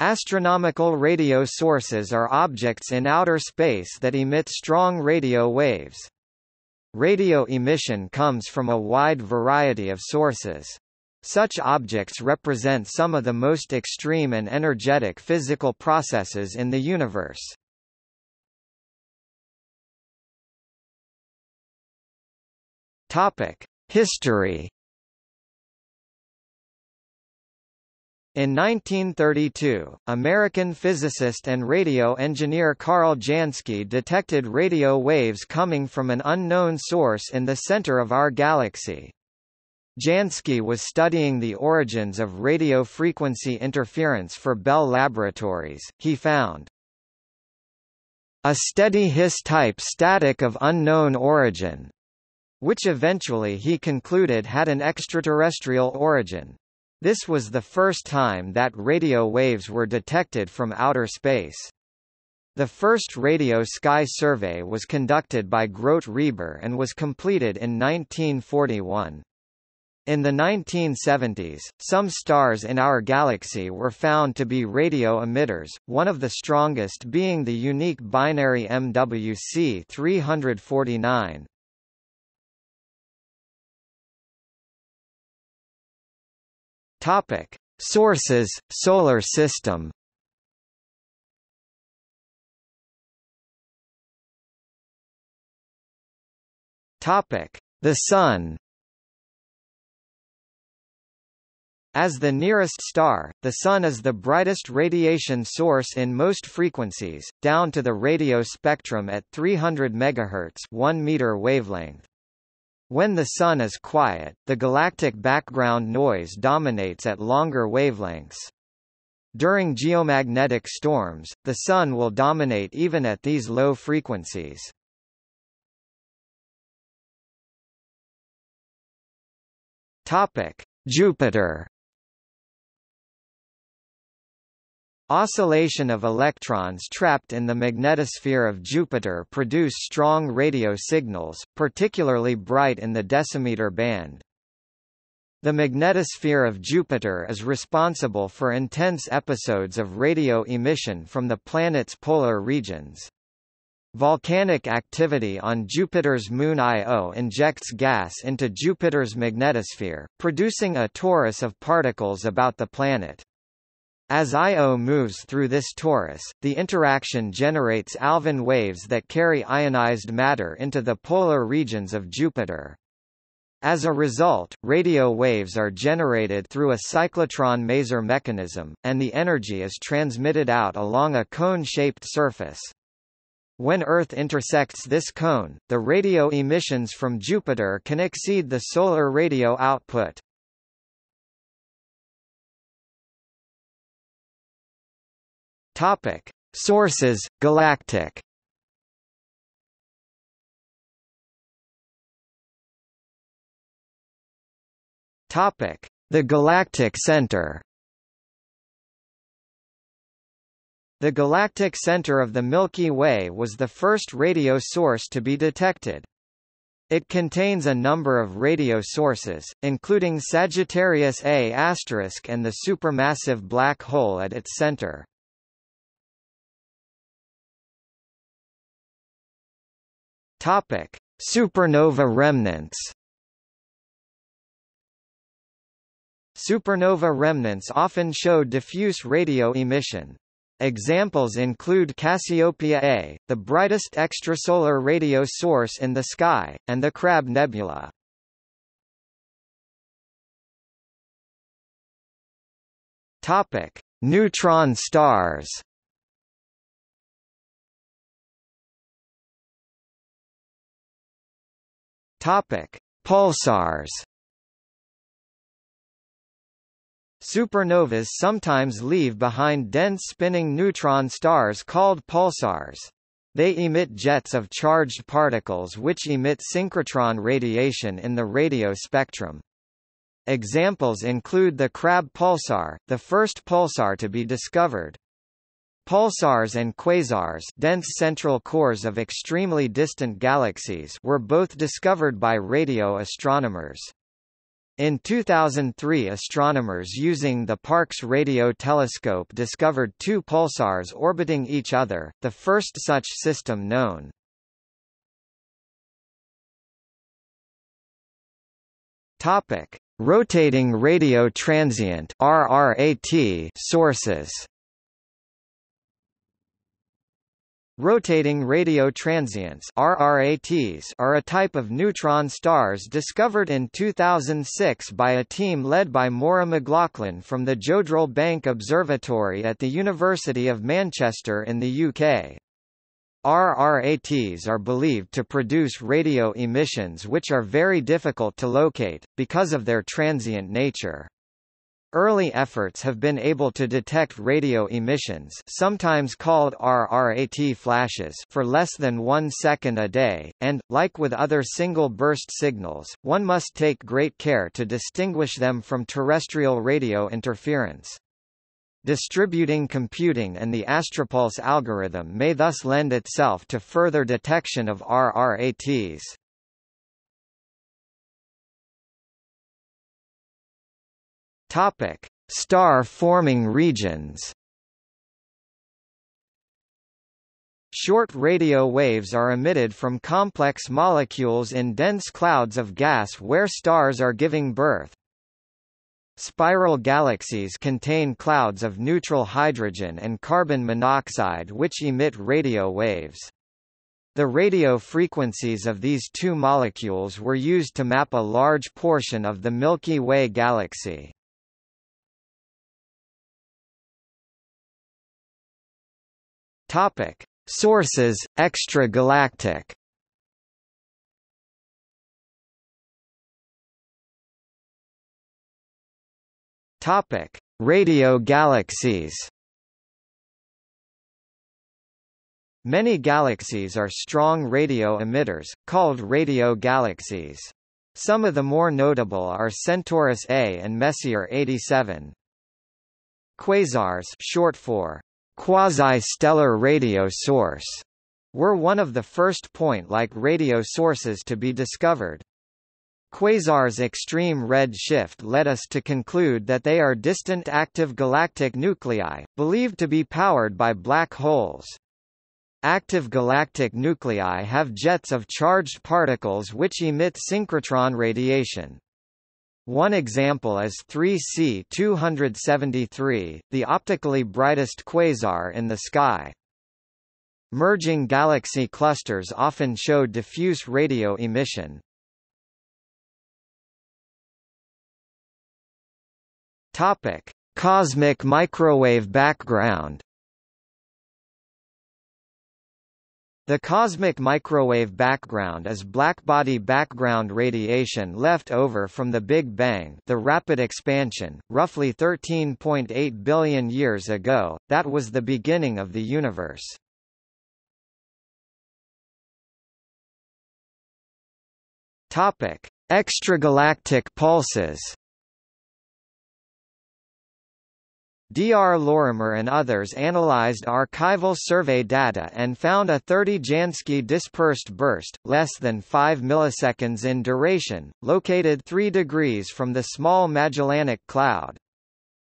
Astronomical radio sources are objects in outer space that emit strong radio waves. Radio emission comes from a wide variety of sources. Such objects represent some of the most extreme and energetic physical processes in the universe. Topic: History In 1932, American physicist and radio engineer Karl Jansky detected radio waves coming from an unknown source in the center of our galaxy. Jansky was studying the origins of radio frequency interference for Bell Laboratories. He found a steady Hiss-type static of unknown origin, which eventually he concluded had an extraterrestrial origin. This was the first time that radio waves were detected from outer space. The first radio sky survey was conducted by Grote Reber and was completed in 1941. In the 1970s, some stars in our galaxy were found to be radio emitters, one of the strongest being the unique binary MWC 349. Topic: Sources: Solar System. Topic: The Sun. As the nearest star, the Sun is the brightest radiation source in most frequencies, down to the radio spectrum at 300 MHz 1 meter wavelength. When the Sun is quiet, the galactic background noise dominates at longer wavelengths. During geomagnetic storms, the Sun will dominate even at these low frequencies. Jupiter Oscillation of electrons trapped in the magnetosphere of Jupiter produce strong radio signals, particularly bright in the decimeter band. The magnetosphere of Jupiter is responsible for intense episodes of radio emission from the planet's polar regions. Volcanic activity on Jupiter's moon Io injects gas into Jupiter's magnetosphere, producing a torus of particles about the planet. As Io moves through this torus, the interaction generates Alfvén waves that carry ionized matter into the polar regions of Jupiter. As a result, radio waves are generated through a cyclotron maser mechanism, and the energy is transmitted out along a cone-shaped surface. When Earth intersects this cone, the radio emissions from Jupiter can exceed the solar radio output. Topic: Sources: Galactic. Topic: The Galactic Center. The galactic center of the Milky Way was the first radio source to be detected. It contains a number of radio sources, including Sagittarius A** and the supermassive black hole at its center. Topic: Supernova remnants. Supernova remnants often show diffuse radio emission. Examples include Cassiopeia A, the brightest extrasolar radio source in the sky, and the Crab Nebula. Topic: Neutron stars. Topic: Pulsars. Supernovas sometimes leave behind dense spinning neutron stars called pulsars. They emit jets of charged particles which emit synchrotron radiation in the radio spectrum. Examples include the Crab pulsar, the first pulsar to be discovered. Pulsars and quasars dense central cores of extremely distant galaxies were both discovered by radio astronomers. In 2003 astronomers using the Parkes Radio Telescope discovered two pulsars orbiting each other, the first such system known. Rotating radio transient sources. Rotating radio transients RRATs are a type of neutron stars discovered in 2006 by a team led by Maura McLaughlin from the Jodrell Bank Observatory at the University of Manchester in the UK. RRATs are believed to produce radio emissions which are very difficult to locate, because of their transient nature. Early efforts have been able to detect radio emissions sometimes called RRAT flashes for less than one second a day, and, like with other single-burst signals, one must take great care to distinguish them from terrestrial radio interference. Distributing computing and the Astropulse algorithm may thus lend itself to further detection of RRATs. Topic: Star-forming regions. Short radio waves are emitted from complex molecules in dense clouds of gas where stars are giving birth. Spiral galaxies contain clouds of neutral hydrogen and carbon monoxide which emit radio waves. The radio frequencies of these two molecules were used to map a large portion of the Milky Way galaxy. Topic: Sources: Extragalactic. Topic: Radio galaxies. Many galaxies are strong radio emitters, called radio galaxies. Some of the more notable are Centaurus A and Messier 87. Quasars short for quasi-stellar radio source were one of the first point-like radio sources to be discovered. Quasars' extreme red shift led us to conclude that they are distant active galactic nuclei, believed to be powered by black holes. Active galactic nuclei have jets of charged particles which emit synchrotron radiation. One example is 3C273, the optically brightest quasar in the sky. Merging galaxy clusters often show diffuse radio emission. Topic: Cosmic microwave background The cosmic microwave background is blackbody background radiation left over from the Big Bang the rapid expansion, roughly 13.8 billion years ago, that was the beginning of the universe. Extragalactic pulses Dr. Lorimer and others analyzed archival survey data and found a 30 Jansky dispersed burst, less than 5 milliseconds in duration, located 3 degrees from the Small Magellanic Cloud.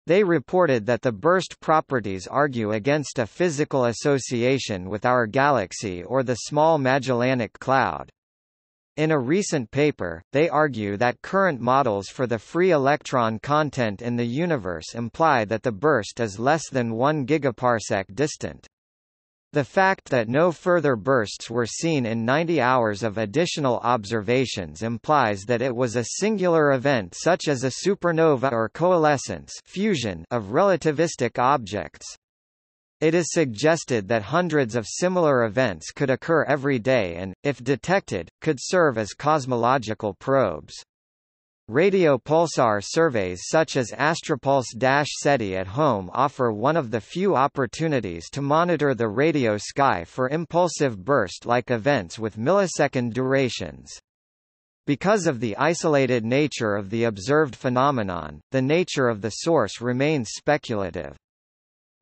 They reported that the burst properties argue against a physical association with our galaxy or the Small Magellanic Cloud. In a recent paper, they argue that current models for the free electron content in the universe imply that the burst is less than 1 gigaparsec distant. The fact that no further bursts were seen in 90 hours of additional observations implies that it was a singular event such as a supernova or coalescence fusion of relativistic objects. It is suggested that hundreds of similar events could occur every day and, if detected, could serve as cosmological probes. Radio pulsar surveys such as Astropulse-SETI at home offer one of the few opportunities to monitor the radio sky for impulsive burst-like events with millisecond durations. Because of the isolated nature of the observed phenomenon, the nature of the source remains speculative.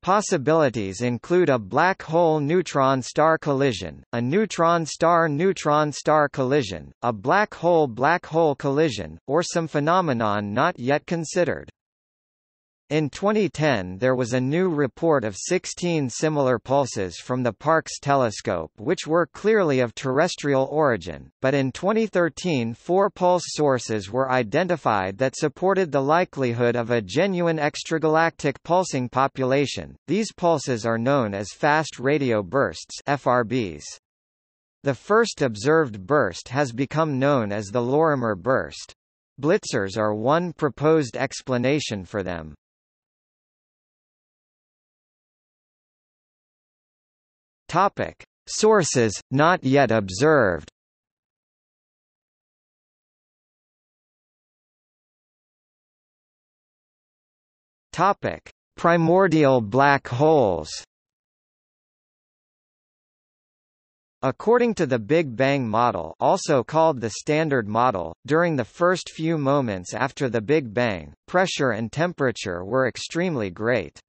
Possibilities include a black hole neutron-star collision, a neutron-star-neutron-star collision, a black hole-black hole collision, or some phenomenon not yet considered. In 2010 there was a new report of 16 similar pulses from the Parkes telescope which were clearly of terrestrial origin, but in 2013 four pulse sources were identified that supported the likelihood of a genuine extragalactic pulsing population. These pulses are known as fast radio bursts FRBs. The first observed burst has become known as the Lorimer burst. Blitzars are one proposed explanation for them. Topic: Sources not yet observed. Topic: Primordial black holes. According to the Big Bang model also called the Standard Model, during the first few moments after the Big Bang, pressure and temperature were extremely great.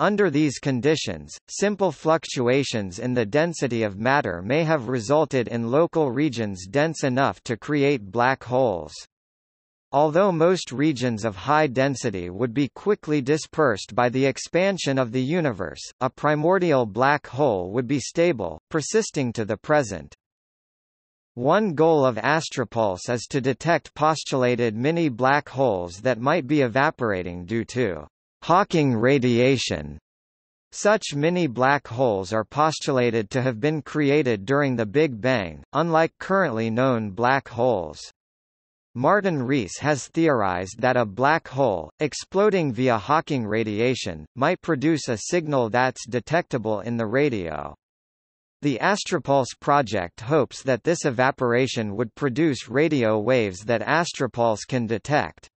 Under these conditions, simple fluctuations in the density of matter may have resulted in local regions dense enough to create black holes. Although most regions of high density would be quickly dispersed by the expansion of the universe, a primordial black hole would be stable, persisting to the present. One goal of Astropulse is to detect postulated mini black holes that might be evaporating due to Hawking radiation. Such mini black holes are postulated to have been created during the Big Bang, unlike currently known black holes. Martin Rees has theorized that a black hole, exploding via Hawking radiation, might produce a signal that's detectable in the radio. The Astropulse project hopes that this evaporation would produce radio waves that Astropulse can detect.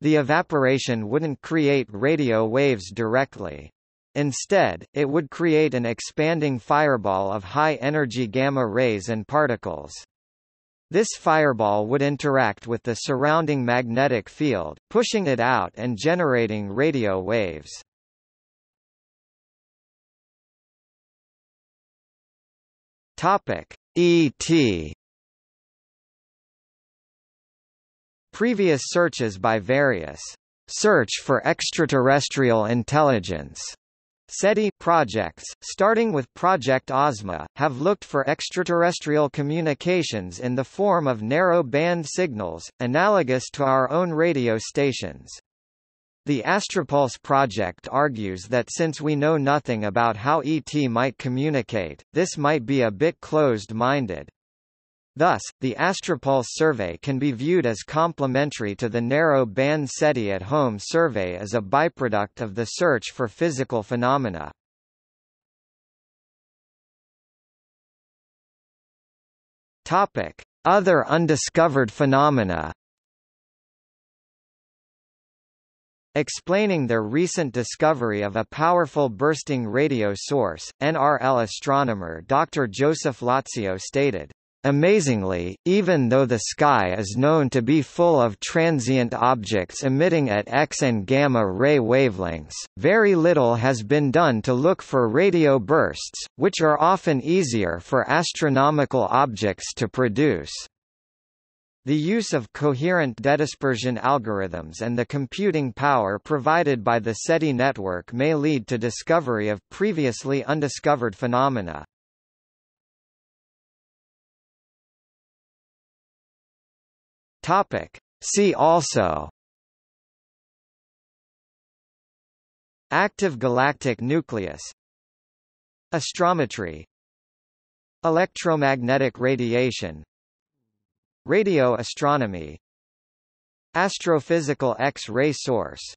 The evaporation wouldn't create radio waves directly. Instead, it would create an expanding fireball of high-energy gamma rays and particles. This fireball would interact with the surrounding magnetic field, pushing it out and generating radio waves. Topic: ET Previous searches by various search for extraterrestrial intelligence SETI projects, starting with Project Ozma, have looked for extraterrestrial communications in the form of narrow-band signals, analogous to our own radio stations. The Astropulse project argues that since we know nothing about how ET might communicate, this might be a bit closed-minded. Thus, the Astropulse survey can be viewed as complementary to the narrow-band SETI at home survey as a byproduct of the search for physical phenomena. Topic: Other undiscovered phenomena. Explaining their recent discovery of a powerful bursting radio source, NRL astronomer Dr. Joseph Lazio stated, Amazingly, even though the sky is known to be full of transient objects emitting at X and gamma ray wavelengths, very little has been done to look for radio bursts, which are often easier for astronomical objects to produce. The use of coherent dedispersion algorithms and the computing power provided by the SETI network may lead to discovery of previously undiscovered phenomena. Topic. See also. Active galactic nucleus. Astrometry. Electromagnetic radiation. Radio astronomy. Astrophysical X-ray source